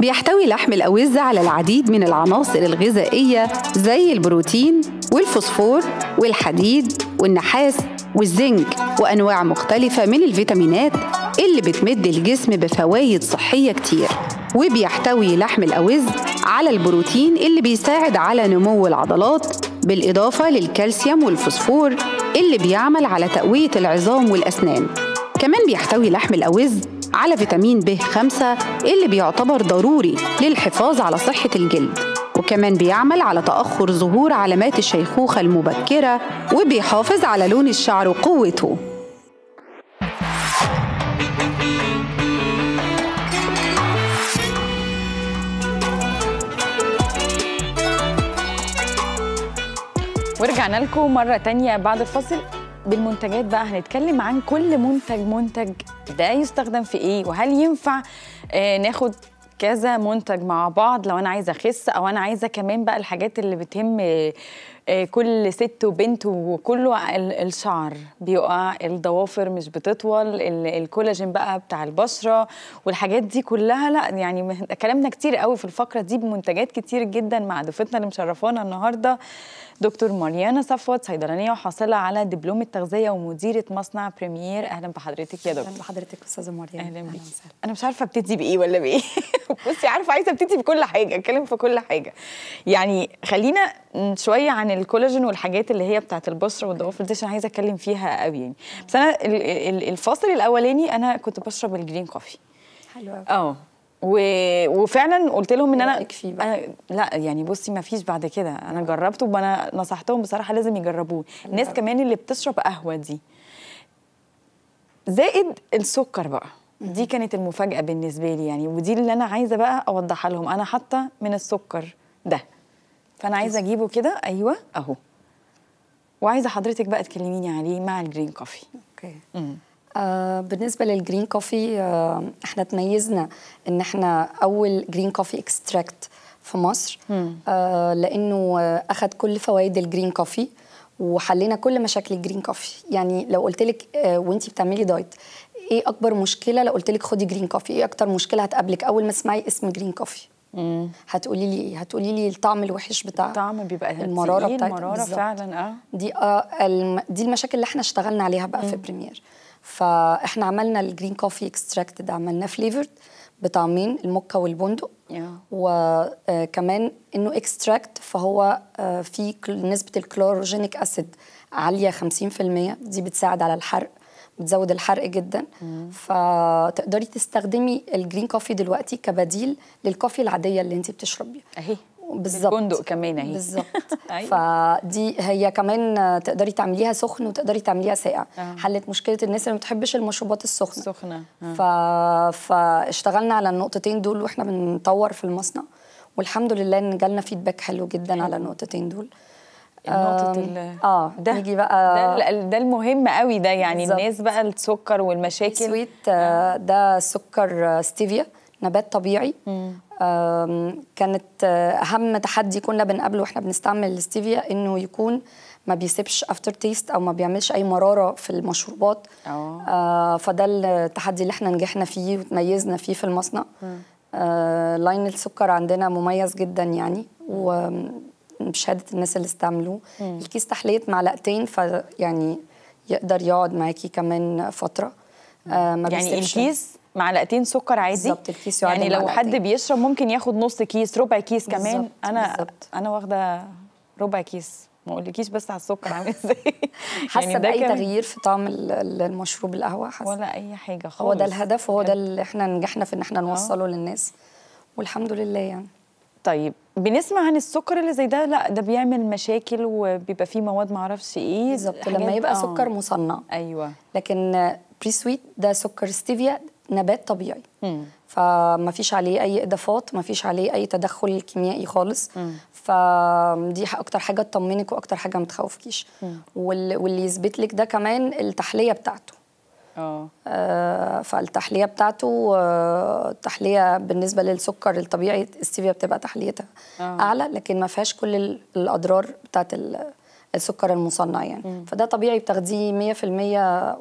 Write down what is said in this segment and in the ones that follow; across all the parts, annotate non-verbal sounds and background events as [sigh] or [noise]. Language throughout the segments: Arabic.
بيحتوي لحم الأوز على العديد من العناصر الغذائية زي البروتين والفوسفور والحديد والنحاس والزنك وأنواع مختلفة من الفيتامينات اللي بتمد الجسم بفوايد صحية كتير. وبيحتوي لحم الأوز على البروتين اللي بيساعد على نمو العضلات بالإضافة للكالسيوم والفوسفور اللي بيعمل على تقوية العظام والأسنان. كمان بيحتوي لحم الأوز على فيتامين ب 5 اللي بيعتبر ضروري للحفاظ على صحة الجلد. وكمان بيعمل على تأخر ظهور علامات الشيخوخة المبكرة وبيحافظ على لون الشعر وقوته. ورجعنا لكم مرة تانية بعد الفاصل. بالمنتجات بقى هنتكلم عن كل منتج منتج ده يستخدم في إيه؟ وهل ينفع آه ناخد كذا منتج مع بعض لو أنا عايزة أخس أو أنا عايزة كمان بقى الحاجات اللي بتهم كل ست وبنت وكله ال- الشعر بيقع الضوافر مش بتطول ال- الكولاجين بقى بتاع البشرة والحاجات دي كلها. لا يعني كلامنا كتير قوي في الفقرة دي بمنتجات كتير جدا. مع ضيفتنا اللي مشرفانا النهارده دكتور مريانا صفوت صيدلانية وحاصلة على دبلوم التغذية ومديرة مصنع بريمير أهلا بحضرتك يا دكتور. أهلا بحضرتك أستاذة مريم أهلا وسهلا. أنا مش عارفة أبتدي بإيه ولا بإيه. [laughs] بصي عارفة عايزة أبتدي بكل حاجة أتكلم في كل حاجة. يعني خلينا شوية عن الكولاجين والحاجات اللي هي بتاعت البشرة والضوافر دي عشان عايزة أتكلم فيها قوي يعني. بس أنا ال- ال- الفاصل الأولاني أنا كنت بشرب ال green coffee. حلو قوي آه. و... وفعلا قلت لهم إن أنا؟ أنا لا يعني بصي ما فيش بعد كده. أنا جربته وأنا نصحتهم بصراحة لازم يجربوه. الناس. كمان اللي بتشرب قهوة دي زائد السكر بقى. دي كانت المفاجأة بالنسبة لي يعني ودي اللي أنا عايزة بقى أوضحها لهم. أنا حاطة من السكر ده. فأنا عايزة أجيبه كده. أيوه أهو. وعايزة حضرتك بقى تكلميني عليه مع ال green coffee okay. مم. آه بالنسبة لل green coffee آه إحنا تميزنا إن إحنا أول green coffee extract في مصر آه لأنه آه اخذ كل فوائد ال green coffee وحلينا كل مشاكل ال green coffee يعني لو قلت لك آه وانت بتعملي diet إيه أكبر مشكلة لو قلت لك خدي green coffee إيه أكتر مشكلة هتقابلك أول ما تسمعي اسم green coffee هتقولي لي هتقولي لي الطعم الوحش بتاع الطعم بيبقى المرارة تقيل، بتاعتها مراره بالظبط. فعلا؟ آه. دي آه الم... دي المشاكل اللي إحنا اشتغلنا عليها بقى في بريمير فاحنا عملنا ال green coffee extract ده عملناه flavored بطعمين الموكا والبندق. آه. وكمان إنه extract فهو آه، فيه كل- نسبة ال chlorogenic acid عالية 50% دي بتساعد على الحرق. بتزود الحرق جدا. فتقدري تستخدمي ال green coffee دلوقتي كبديل لل coffee العادية اللي انت بتشربيها. أهي بالظبط. بالبندق كمان أهي. بالظبط. [laughs] أيوة. فدي هي كمان تقدري تعمليها سخن وتقدري تعمليها ساقع آه. حلت مشكلة الناس اللي ما بتحبش المشروبات السخنة. سخنة. آه. ف... فاشتغلنا على النقطتين دول وإحنا بنطور في المصنع. والحمد لله إن جالنا feedback حلو جدا على النقطتين دول. نقطة آم، ال آه ده. نيجي بقى ده, ده المهم قوي ده يعني بالظبط. الناس بقى السكر والمشاكل. sweet آه، ده سكر آه، ستيفيا نبات طبيعي. كانت آه، أهم تحدي كنا بنقابله وإحنا بنستعمل الستيفيا إنه يكون ما بيسيبش aftertaste أو ما بيعملش أي مرارة في المشروبات. آه. فده التحدي اللي إحنا نجحنا فيه وتميزنا فيه في المصنع. آه line السكر عندنا مميز جدا يعني. وبشهاده الناس اللي استعملوه. الكيس تحليه معلقتين فيعني يقدر يقعد معاكي كمان فترة. آه ما يعني الكيس معلقتين سكر عادي؟ بالظبط، الكيس يعني لو حد معلقتين. بيشرب ممكن ياخد نص كيس ربع كيس كمان. بالظبط، أنا بالظبط. أنا واخدة ربع كيس. ما اقولكيش بس على السكر عامل إزاي؟ [laughs] حاسة ده بأي تغيير في طعم ال- ال- المشروب القهوة حاسة. ولا أي حاجة خالص هو ده الهدف وهو ده. اللي إحنا نجحنا في إن إحنا نوصله للناس. والحمد لله يعني. طيب بنسمع عن السكر اللي زي ده لا ده بيعمل مشاكل وبيبقى فيه مواد معرفش إيه بالظبط لما يبقى آه. سكر مصنع. أيوه. لكن Pre Sweet ده سكر ستيفيا نبات طبيعي. مم. فما فيش عليه أي إضافات ما فيش عليه أي تدخل كيميائي خالص. فدي ح- أكتر حاجة تطمنك وأكتر حاجة ما تخوفكيش. وال- واللي يثبت لك ده كمان التحلية بتاعته. آه، فالتحلية بتاعته آه، التحليه بالنسبة للسكر الطبيعي الستيفيا بتبقى تحليتها آه. أعلى لكن ما فيهاش كل ال- الأضرار بتاعت ال- السكر المصنع يعني فده طبيعي بتاخديه 100%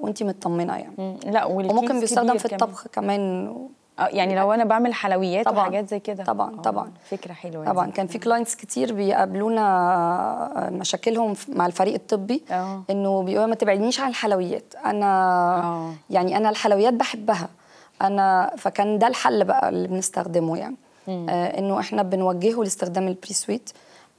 وانت مطمنة يعني مم. لا وممكن بيستخدم في كمان. الطبخ كمان آه، يعني لو أنا بعمل حلويات طبعاً. وحاجات زي كده طبعاً، آه، طبعاً. فكرة حلوة طبعا. كان في clients كتير بيقابلونا مشاكلهم في- مع الفريق الطبي آه. إنه بيقولوا ما تبعدنيش عن الحلويات أنا آه. يعني أنا الحلويات بحبها أنا فكان ده الحل بقى اللي بنستخدمه يعني آه إنه إحنا بنوجهه لاستخدام ال Pre Sweet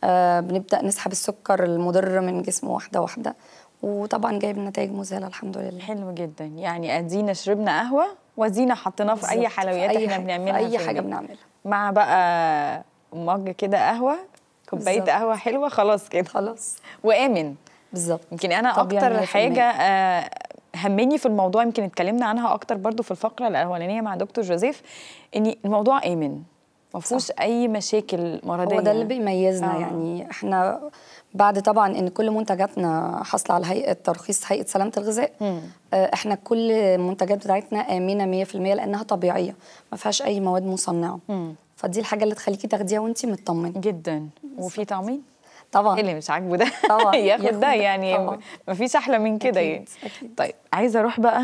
آه بنبدأ نسحب السكر المضر من جسمه واحدة واحدة وطبعا جايب نتائج مذهلة الحمد لله حلو جدا يعني أدينا شربنا قهوة وادينا حطيناه في أي. حلويات في أي إحنا حاجة- بنعملها في أي حاجة. بنعملها مع بقى مج كده قهوة كوباية. قهوة حلوة خلاص كده خلاص وآمن بالظبط يمكن أنا طبيعي أكتر 100%. حاجة آه، همني في الموضوع يمكن اتكلمنا عنها أكتر برضو في الفقرة الاولانيه مع دكتور جوزيف ان الموضوع آمن ما فيهوش أي مشاكل مرضية. هو ده اللي بيميزنا آه. يعني. إحنا بعد طبعا إن كل منتجاتنا حاصلة على هيئة ترخيص هيئة سلامة الغذاء آه إحنا كل المنتجات بتاعتنا آمنة 100% لأنها طبيعية. ما فيهاش أي مواد مصنعة. فدي الحاجة اللي تخليكي تاخديها وانت مطمنة. جدا. وفي طعمين؟ طبعا. إيه اللي مش عاجبه ده؟ طبعاً، [laughs] ياخد ده يعني. طبعاً. مفيش أحلى من كده يعني. أكيد. طيب عايزة أروح بقى؟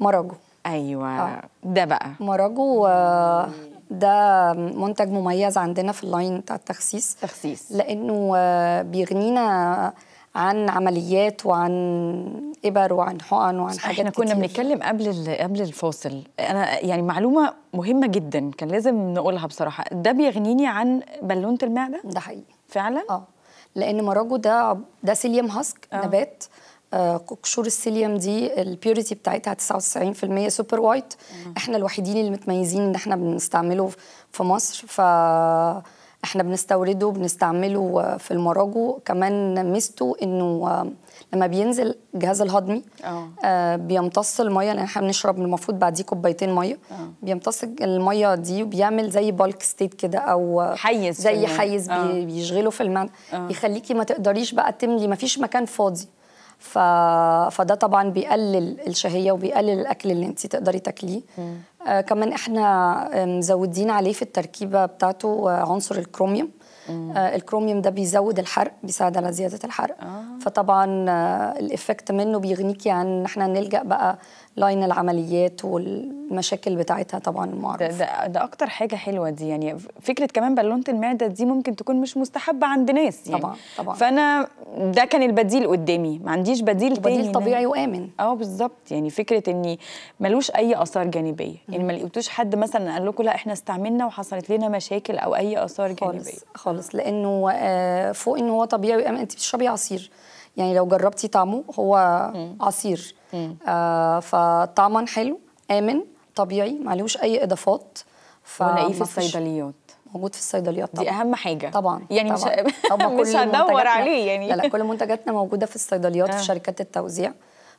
مراجو. أيوه. آه. ده بقى. مراجو آه، ده منتج مميز عندنا في ال line بتاع التخسيس. تخسيس. لأنه آه، بيغنينا عن عمليات وعن إبر وعن حقن وعن حاجات إحنا كنا. بنتكلم قبل قبل الفاصل. أنا يعني معلومة مهمة جدا كان لازم نقولها بصراحة. ده بيغنيني عن بالونه المعده ده حقيقي. فعلا؟ آه. لأن مراجو ده ده psyllium husk آه. نبات. قشور ال psyllium دي ال purity بتاعتها 99% super white إحنا الوحيدين اللي متميزين إن إحنا بنستعمله في مصر ف إحنا بنستورده بنستعمله في المراجو. كمان ميزته إنه آه، لما بينزل الجهاز الهضمي آه. آه بيمتص المية لأن إحنا بنشرب المفروض بعديه كوبايتين مية. بيمتص المية دي وبيعمل زي bulk state كده أو حيز زي. حيز آه. بي بيشغله في المعدة. يخليكي ما تقدريش بقى تملي ما فيش مكان فاضي. ف... فده طبعا بيقلل الشهية وبيقلل الأكل اللي انت تقدري تاكليه. آه كمان إحنا مزودين عليه في التركيبة بتاعته آه عنصر الكروميوم. آه الكروميوم ده بيزود الحرق بيساعد على زيادة الحرق. آه. فطبعا آه ال effect منه بيغنيكي عن إن إحنا نلجأ بقى line العمليات والمشاكل بتاعتها طبعا ده, المعروفه ده, ده أكتر حاجة حلوة دي. يعني فكرة كمان بالونة المعدة دي ممكن تكون مش مستحبة عند ناس. يعني طبعاً، طبعاً. فأنا ده كان البديل قدامي. ما عنديش بديل تاني بديل طبيعي وآمن. آه بالظبط. يعني فكرة إني ملوش أي آثار جانبية. يعني ما لقيتوش حد مثلا قال لكم لا إحنا استعملنا وحصلت لنا مشاكل أو أي آثار جانبية. خالص. خالص لأنه آه، فوق إنه هو طبيعي وآمن، أنت بتشربي عصير. يعني لو جربتي طعمه هو عصير. آه فطعما حلو آمن طبيعي معلوش أي إضافات. ولاقيه في الصيدليات؟ موجود في الصيدليات طبعا. دي أهم حاجة. طبعا يعني طبعا. مش طبعا [laughs] مش كل هدور عليه يعني. لا لا كل منتجاتنا موجودة في الصيدليات آه. في شركات التوزيع.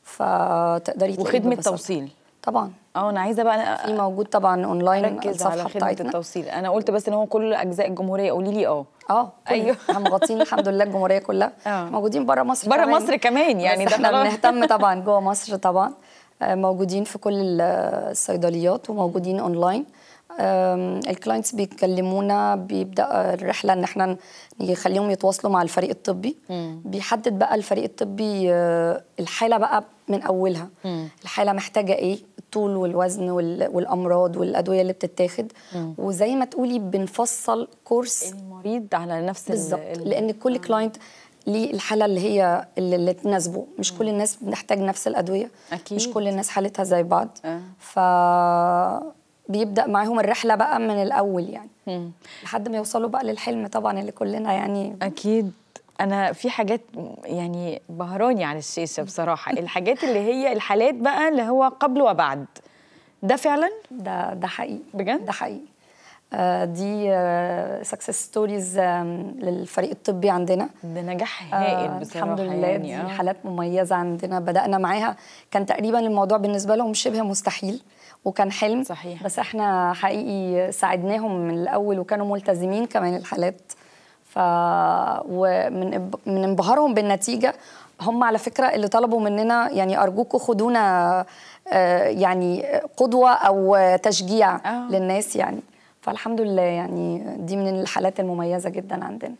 فتقدري وخدمة. توصيل. طبعا. آه أنا عايزة بقى في موجود طبعا اونلاين الصفحه على خدمة التوصيل. أنا قلت بس إن هو كل أجزاء الجمهورية قولي لي آه. آه أيوه. [laughs] إحنا مغطين الحمد لله الجمهورية كلها. [laughs] آه. موجودين بره مصر بره. مصر كمان يعني ده إحنا. بنهتم [laughs] طبعا جوه مصر طبعا. آه، موجودين في كل ال- الصيدليات وموجودين online ال clients بيكلمونا بيبدأ الرحلة إن إحنا نخليهم يتواصلوا مع الفريق الطبي. بيحدد بقى الفريق الطبي آه، الحالة بقى من أولها. الحالة محتاجة إيه؟ الطول والوزن وال- والأمراض والأدوية اللي بتتاخد. وزي ما تقولي بنفصل كورس. المريض على نفس ال- بالظبط. ال- لأن كل client ليه الحالة اللي هي اللي, اللي تناسبه. مش كل الناس بنحتاج نفس الأدوية. أكيد. مش كل الناس حالتها زي بعض. آه. ف بيبدأ معاهم الرحلة بقى من الأول يعني. لحد ما يوصلوا بقى للحلم طبعا اللي كلنا يعني أكيد. أنا في حاجات يعني بهراني على الشاشه بصراحة. الحاجات اللي هي الحالات بقى اللي هو قبل وبعد. ده فعلا؟ ده ده حقيقي. بجد؟ ده حقيقي. آه دي success stories للفريق الطبي عندنا. ده نجاح هائل آه بصراحة الحمد لله. يعني دي آه. حالات مميزة عندنا. بدأنا معاها. كان تقريبا الموضوع بالنسبة لهم شبه مستحيل وكان حلم. صحيح. بس إحنا حقيقي ساعدناهم من الأول وكانوا ملتزمين كمان الحالات. ف ومن من انبهارهم بالنتيجة هم على فكرة اللي طلبوا مننا يعني ارجوكم خدونا آه، يعني قدوة أو تشجيع. للناس. للناس يعني فالحمد لله يعني دي من الحالات المميزة جدا عندنا.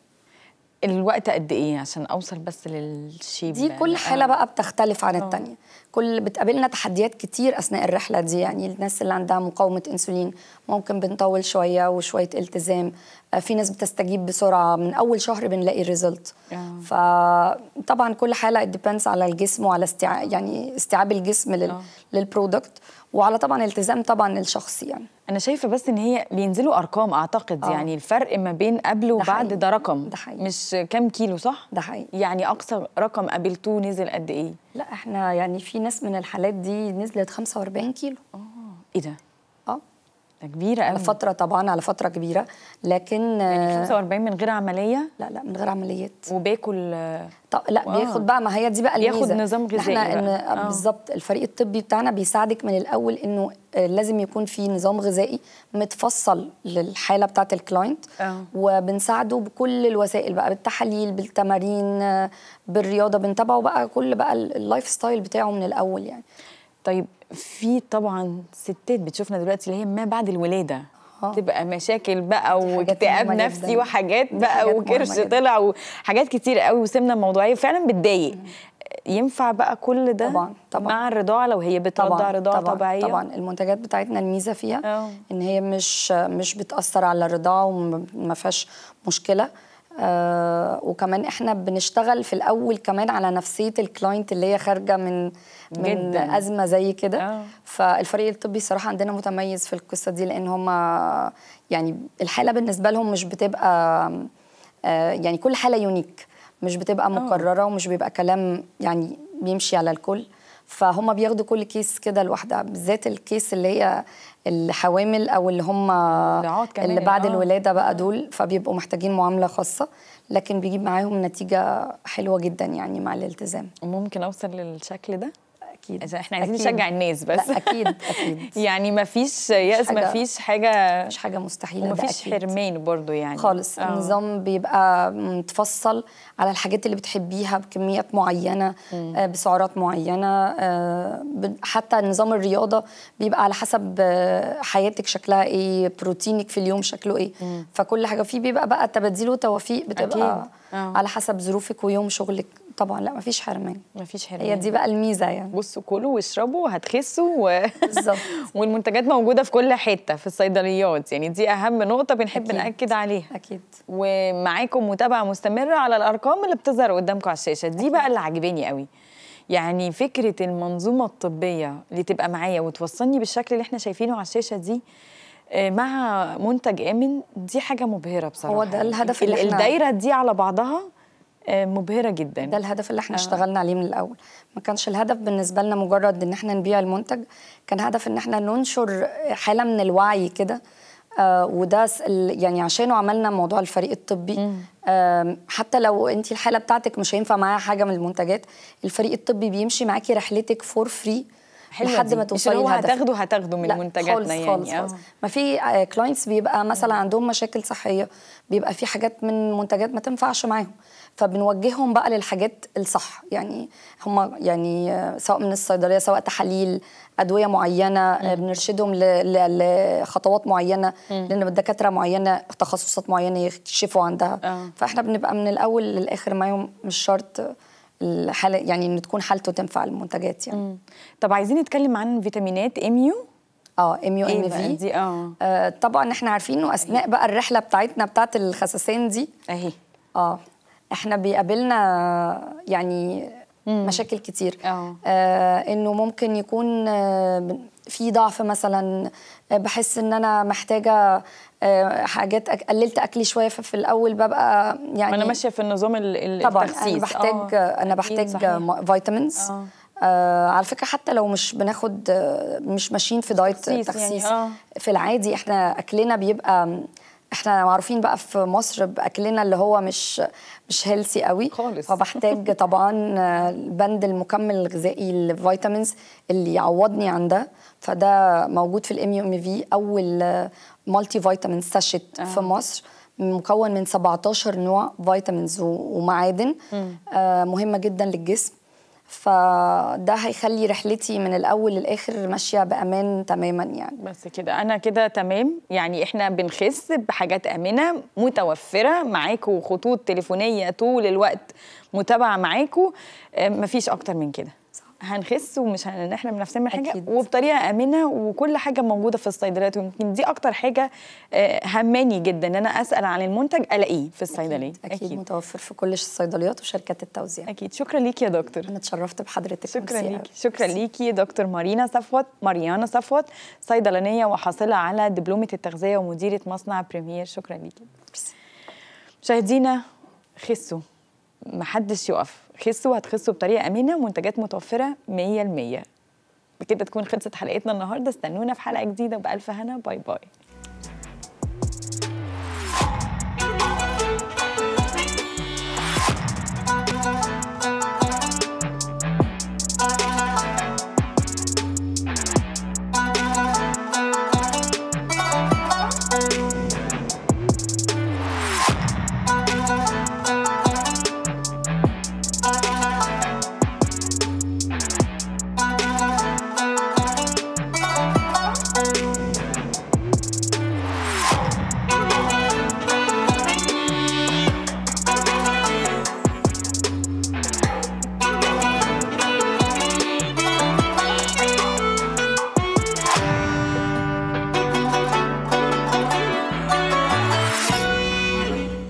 الوقت قد إيه عشان أوصل بس للشيب دي كل آه. حالة بقى بتختلف عن التانية. كل بتقابلنا تحديات كتير أثناء الرحلة دي. يعني الناس اللي عندها مقاومة إنسولين ممكن بنطول شوية وشوية التزام. آه، في ناس بتستجيب بسرعة. من أول شهر بنلاقي result آه. فطبعا كل حالة depends على الجسم وعلى استيع... يعني استيعاب الجسم لل... آه. لل product وعلى طبعا التزام طبعا الشخصي يعني. أنا شايفة بس إن هي بينزلوا أرقام أعتقد آه. يعني الفرق ما بين قبل وبعد حقيقي. ده رقم. ده حقيقي. مش كام كيلو صح؟ ده حقيقي. يعني أقصى رقم قابلتوه نزل قد إيه؟ لا إحنا يعني في ناس من الحالات دي نزلت 45 كيلو. إيه ده؟ على قوي. فتره طبعا على فترة كبيرة. لكن يعني آه، 45 من غير عملية؟ لا لا من غير عمليات. وباكل آه، طب لا wow. بياخد بقى ما هي دي بقى ياخد الميزه نظام غذائي إحنا بقى. آه. بالظبط. الفريق الطبي بتاعنا بيساعدك من الأول إنه آه، لازم يكون في نظام غذائي متفصل للحالة بتاعة ال client. آه. وبنساعده بكل الوسائل بقى بالتحاليل بالتمارين آه، بالرياضة. بنتابعه بقى كل بقى ال- ال lifestyle بتاعه من الأول يعني. طيب في طبعا ستات بتشوفنا دلوقتي اللي هي ما بعد الولادة آه. تبقى مشاكل بقى واكتئاب نفسي جداً. وحاجات بقى وكرش. طلع وحاجات كتير قوي وسمنة موضوعية فعلا بتضايق ينفع بقى كل ده طبعاً، طبعاً. مع الرضاعة لو هي بترضع رضاعة طبعا طبيعية طبعا المنتجات بتاعتنا الميزة فيها آه. إن هي مش مش بتأثر على الرضاعة وما فيهاش مشكلة آه وكمان إحنا بنشتغل في الأول كمان على نفسية ال client اللي هي خارجة من من جداً. أزمة زي كده آه. فالفريق الطبي صراحة عندنا متميز في القصة دي لأن هم يعني الحالة بالنسبة لهم مش بتبقى آه يعني كل حالة unique مش بتبقى مكررة ومش بيبقى كلام يعني بيمشي على الكل فهم بياخدوا كل case كده لوحدها بالذات ال case اللي هي الحوامل أو اللي هم اللي بعد آه. الولادة بقى دول فبيبقوا محتاجين معاملة خاصة لكن بيجيب معاهم نتيجة حلوة جدا يعني مع الالتزام ممكن أوصل للشكل ده أكيد. عشان إحنا عايزين. نشجع الناس بس. لا أكيد [laughs] أكيد. يعني ما فيش يأس حاجة- ما فيش حاجة مش حاجة مستحيلة ومفيش أكيد. حرمان برضو يعني. خالص. آه. النظام بيبقى متفصل على الحاجات اللي بتحبيها بكميات معينة آه بسعرات معينة آه حتى نظام الرياضة بيبقى على حسب آه حياتك شكلها إيه بروتينك في اليوم شكله إيه. فكل حاجة فيه بيبقى بقى تباديل وتوافيق بتبقى أكيد. على حسب ظروفك ويوم شغلك. طبعا لا مفيش حرمان. مفيش حرمان. هي دي بقى الميزة يعني. كلوا واشربوا هتخسوا و... [laughs] والمنتجات موجودة في كل حتة في الصيدليات. يعني دي أهم نقطة بنحب أكيد. نأكد عليها. أكيد. ومعاكم متابعة مستمرة على الأرقام اللي بتظهر قدامكم على الشاشة. دي بقى اللي عاجباني قوي. يعني فكرة المنظومة الطبية اللي تبقى معايا وتوصلني بالشكل اللي إحنا شايفينه على الشاشة دي آه، مع منتج آمن دي حاجة مبهرة بصراحة. هو ده الهدف اللي الدايرة دي على بعضها آه، مبهرة جدا. ده الهدف اللي إحنا اشتغلنا عليه من الأول. ما كانش الهدف بالنسبة لنا مجرد إن إحنا نبيع المنتج كان هدف إن إحنا ننشر حالة من الوعي كده. آه وده يعني عشانه عملنا موضوع الفريق الطبي. آه حتى لو انت الحالة بتاعتك مش هينفع معاها حاجة من المنتجات الفريق الطبي بيمشي معاكي رحلتك for free حلوة لحد. ما مش توصلي لهدفك هتاخده هتاخده من لا منتجاتنا خالص يعني خالص آه. خالص. ما في clients بيبقى مثلا عندهم مشاكل صحية بيبقى في حاجات من منتجات ما تنفعش معاهم. فبنوجههم بقى للحاجات الصح. يعني هم يعني آه، سواء من الصيدلية سواء تحاليل أدوية معينة آه، بنرشدهم لخطوات معينة لأن دكاتره معينة تخصصات معينة يكشفوا عندها. آه. فإحنا بنبقى من الأول للآخر معاهم مش شرط الحاله يعني ان تكون حالته تنفع المنتجات يعني. مم. طب عايزين نتكلم عن فيتامينات اميو آه ام يو إيه ام في دي آه. آه، طبعا إحنا عارفين إنه أثناء بقى الرحلة بتاعتنا بتاعت الخسسان دي أهي. آه إحنا بيقابلنا يعني مشاكل كتير آه. آه إنه ممكن يكون آه في ضعف مثلا آه، بحس إن أنا محتاجة حاجات قللت أكلي شوية ففي الأول ببقى يعني أنا ماشية في النظام ال- ال- طبعا التخسيس أنا بحتاج آه، أنا بحتاج صحيح. vitamins آه. آه على فكرة حتى لو مش بناخد مش ماشيين في diet تخسيس تخسيس, يعني، آه. في العادي إحنا أكلنا بيبقى إحنا معروفين بقى في مصر بأكلنا اللي هو مش مش healthy قوي. خالص. فبحتاج [laughs] طبعا البند المكمل الغذائي ال vitamins اللي يعوضني عن ده. فده موجود في ال MUM في أول multivitamin sachet آه. في مصر مكون من 17 نوع vitamins ومعادن. آه مهمة جدا للجسم. فده هيخلي رحلتي من الأول للآخر ماشية بأمان تماما يعني. بس كده أنا كده تمام. يعني إحنا بنخس بحاجات آمنة متوفرة معاكم خطوط تليفونية طول الوقت متابعة معاكم آه، مفيش أكتر من كده. هنخس ومش هنحرم نفسنا من حاجة أكيد. وبطريقة آمنة وكل حاجة موجودة في الصيدليات. ويمكن دي أكتر حاجة آه، هماني جدا إن أنا أسأل عن المنتج ألاقيه في الصيدلية. أكيد, أكيد. متوفر في كل الصيدليات وشركات التوزيع. أكيد. شكرا ليكي يا دكتور. أنا اتشرفت بحضرتك شكرا ليكي. شكرا ليكي دكتور مارينا صفوت ماريانا صفوت صيدلانية وحاصلة على دبلومة التغذية ومديرة مصنع بريمير. شكرا ليكي. مشاهدينا خسوا. محدش يقف. خسوا هتخسوا بطريقة امنه منتجات متوفرة 100% بكده تكون خلصت حلقتنا النهارده. استنونا في حلقة جديدة. وبالف هنا. باي باي.